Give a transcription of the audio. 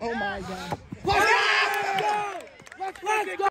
Oh my God. Let's go! Let's go!